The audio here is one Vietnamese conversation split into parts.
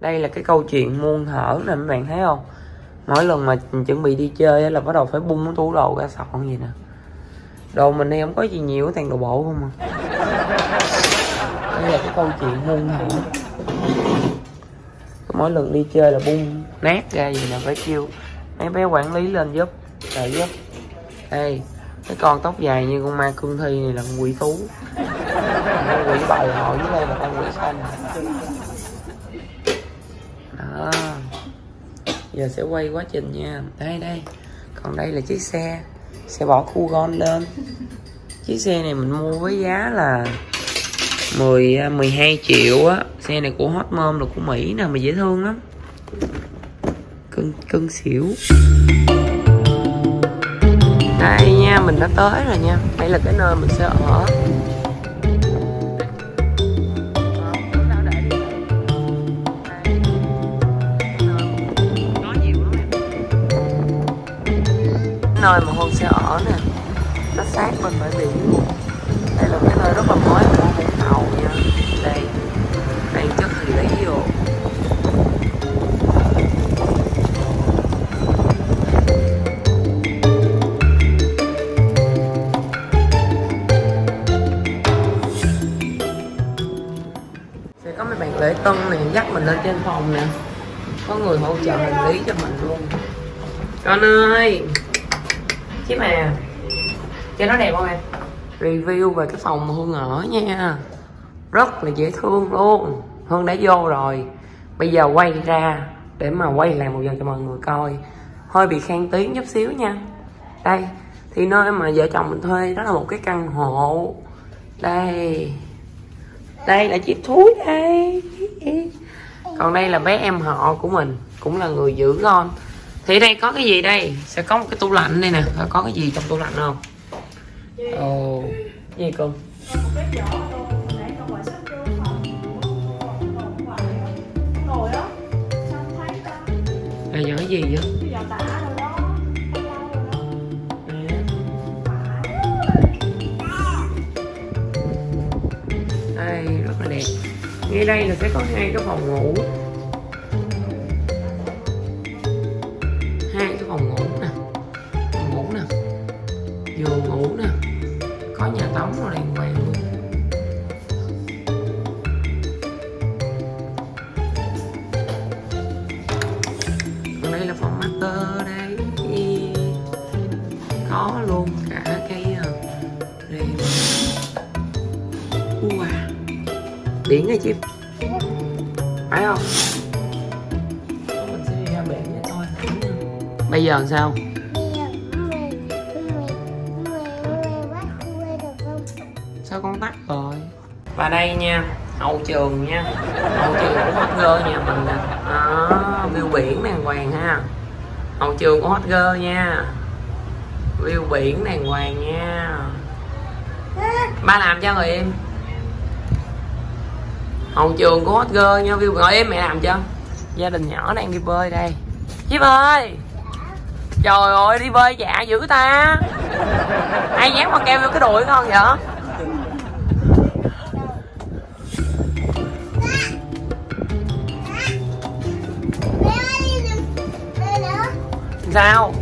đây là cái câu chuyện muôn thở nè, mấy bạn thấy không? Mỗi lần mà chuẩn bị đi chơi là bắt đầu phải bung cái tủ đồ ra sọn gì nè. Đồ mình đi không có gì nhiều thằng đồ bộ không à. Đây là cái câu chuyện muôn thở mỗi lần đi chơi là bung nát ra gì nè, phải kêu, mấy bé quản lý lên giúp, trợ giúp. Đây cái con tóc dài như con ma cương thi này là con quỷ thú. Con quỷ bầu họ dưới đây là con quỷ xanh đó giờ sẽ quay quá trình nha. Đây đây. Còn đây là chiếc xe. Sẽ bỏ khu gon lên. Chiếc xe này mình mua với giá là 10 12 à, triệu á. Xe này của Hot Mom là của Mỹ nè, mà dễ thương lắm. Cưng cưng xỉu. Đây nha, mình đã tới rồi nha. Đây là cái nơi mình sẽ ở. Dắt mình lên trên phòng nè. Có người hỗ trợ hành lý cho mình luôn. Con ơi! Chứ mà, cho nó đẹp không em? Review về cái phòng mà hương ở nha. Rất là dễ thương luôn. Hương đã vô rồi. Bây giờ quay ra để mà quay lại một lần cho mọi người coi. Hơi bị khang tiếng chút xíu nha. Đây, thì nơi mà vợ chồng mình thuê đó là một cái căn hộ. Đây. Đây là chiếc thúi đây còn đây là bé em họ của mình cũng là người giữ con. Thì đây có cái gì đây? Sẽ có một cái tủ lạnh đây nè. Có cái gì trong tủ lạnh không? Ồ. Gì con cái giỏ đồ để ngay đây là sẽ có hai cái phòng ngủ. Hai cái phòng ngủ nè. Phòng ngủ nè. Giường ngủ nè. Có nhà tắm rồi đàng hoàng luôn. Còn đây là phòng master đây có luôn cả cái ờ, rèm. Wow biển hay thử không? Bây giờ làm sao? Sao con tắt rồi? Và đây nha hậu trường nha. Hậu trường của hot girl nhà mình nè. À, view biển đàng hoàng ha. Hậu trường của hot girl nha. View biển đàng hoàng nha. Ba làm cho người em hậu trường của hot girl nha view ngồi em mẹ làm cho gia đình nhỏ đang đi bơi đây. Chip ơi! Trời ơi đi bơi dạ dữ ta. Ai dám mà keo vô cái đùi con vậy? Sao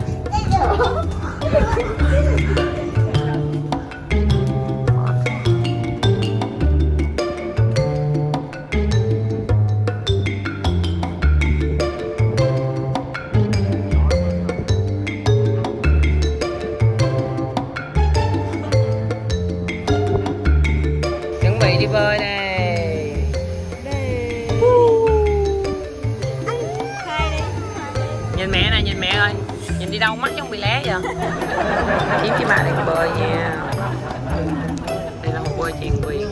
bơi đây. Nhìn mẹ nè nhìn mẹ ơi. Nhìn đi đâu mắt giống bị lé vậy? Kiếm cái bà đang bơi nha. Đây là một bơi chuyên quyền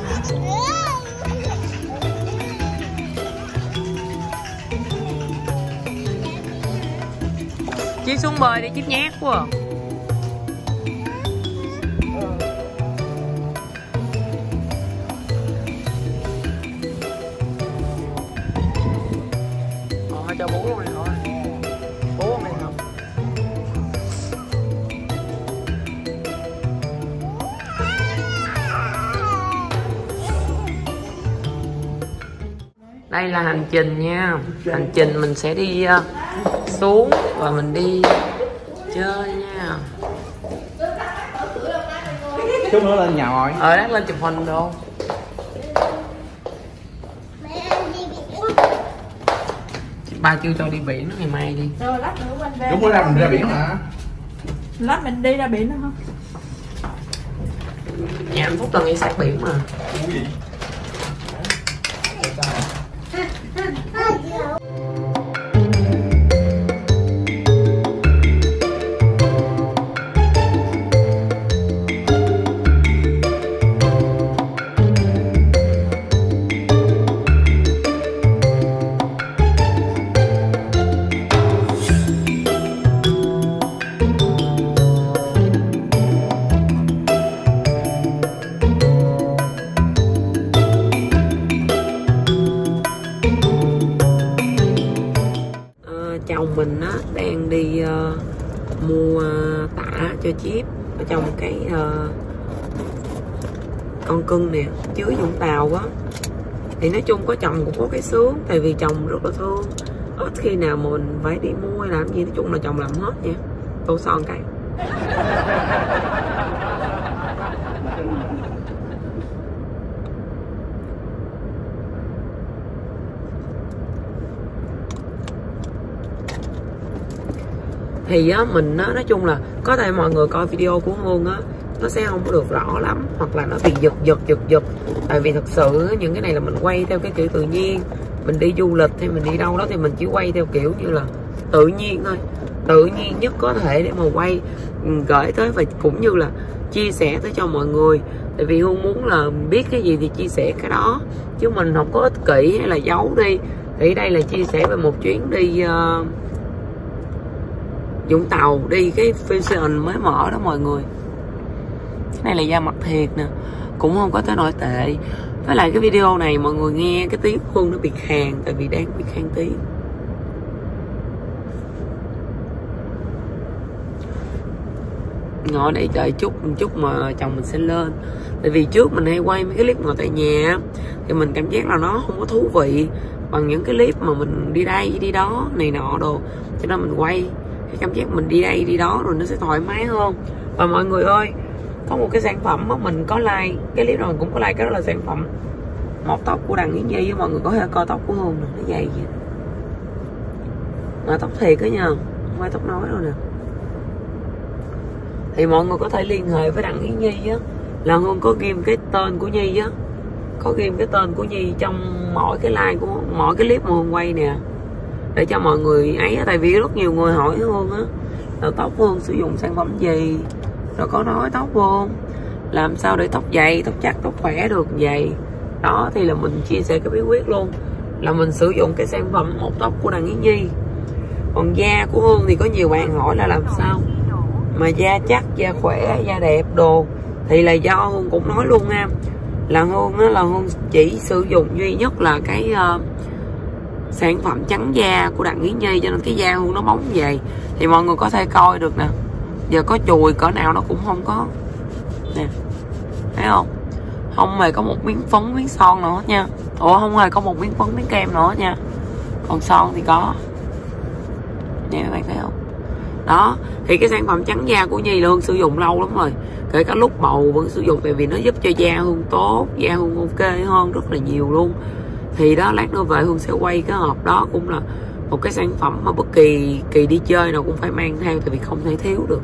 Chí xuống bơi đi chiếc nhát quá đây là hành trình nha. Hành trình mình sẽ đi ờ, xuống và mình đi chơi nha. Chút nữa lên nhà ngồi. Ở đó lên chụp hình đồ. Ba chưa cho đi biển ngày mai đi. Rồi lát nữa quanh về đúng bữa ra mình ra biển hả? Lát mình đi ra biển nữa không nhà anh phúc tần ngay sát biển mà Lagi. Chồng mình á đang đi uh, mua tả cho chip ở trong cái uh, con cưng nè chứa Vũng Tàu á. Thì nói chung có chồng cũng có cái sướng tại vì chồng rất là thương. Ít khi nào mình phải đi mua hay làm gì nói chung là chồng làm hết nha. Tô son cái. Thì á mình á nói chung là có thể mọi người coi video của Hương á nó sẽ không có được rõ lắm hoặc là nó bị giật giật giật giật. Tại vì thật sự những cái này là mình quay theo cái kiểu tự nhiên. Mình đi du lịch hay mình đi đâu đó thì mình chỉ quay theo kiểu như là tự nhiên thôi. Tự nhiên nhất có thể để mà quay ừ, gửi tới và cũng như là chia sẻ tới cho mọi người. Tại vì Hương muốn là biết cái gì thì chia sẻ cái đó. Chứ mình không có ích kỷ hay là giấu đi. Thì đây là chia sẻ về một chuyến đi uh, Vũng Tàu đi, cái Fusion mới mở đó mọi người. Cái này là da mặt thiệt nè, cũng không có tới nội tệ. Với lại cái video này mọi người nghe cái tiếng khuôn nó bị khàn, tại vì đang bị khang tiếng. Ngồi đây đợi chút, một chút mà chồng mình sẽ lên. Tại vì trước mình hay quay mấy cái clip ngồi tại nhà thì mình cảm giác là nó không có thú vị bằng những cái clip mà mình đi đây, đi đó này nọ đồ. Cho nên mình quay cái cảm giác mình đi đây, đi đó rồi nó sẽ thoải mái hơn. Và mọi người ơi, có một cái sản phẩm mà mình có like, cái clip rồi mình cũng có like, cái đó là sản phẩm một tóc của đằng Yến Nhi với mọi người có thể coi tóc của Hương nè nó dày vậy. Mà tóc thiệt á nha không phải tóc nói đâu nè. Thì mọi người có thể liên hệ với đặng Yến Nhi á, là Hương có ghim cái tên của Nhi á, có ghim cái tên của Nhi trong mỗi cái like của, mỗi cái clip mà Hương quay nè để cho mọi người ấy tại vì rất nhiều người hỏi Hương á là tóc Hương sử dụng sản phẩm gì? Rồi có nói tóc không làm sao để tóc dày tóc chắc tóc khỏe được vậy? Đó thì là mình chia sẻ cái bí quyết luôn. Là mình sử dụng cái sản phẩm một tóc của đằng Yến Nhi. Còn da của Hương thì có nhiều bạn hỏi là làm sao? Mà da chắc da khỏe da đẹp đồ. Thì là do Hương cũng nói luôn nha. Là Hương á, là Hương chỉ sử dụng duy nhất là cái uh, sản phẩm trắng da của đặng Yến Nhi cho nên cái da Hương nó bóng về. Thì mọi người có thể coi được nè. Giờ có chùi, cỡ nào nó cũng không có. Nè, thấy không? Không hề có một miếng phấn, miếng son nữa hết nha. Ủa, không hề có một miếng phấn, miếng kem nữa nha. Còn son thì có. Nè, các bạn thấy không? Đó, thì cái sản phẩm trắng da của Nhi là Hương sử dụng lâu lắm rồi. Kể cả lúc bầu vẫn sử dụng tại vì nó giúp cho da Hương tốt, da Hương ok hơn rất là nhiều luôn thì đó lát nữa về Hương sẽ quay cái hộp đó cũng là một cái sản phẩm mà bất kỳ kỳ đi chơi nào cũng phải mang theo, tại vì không thể thiếu được.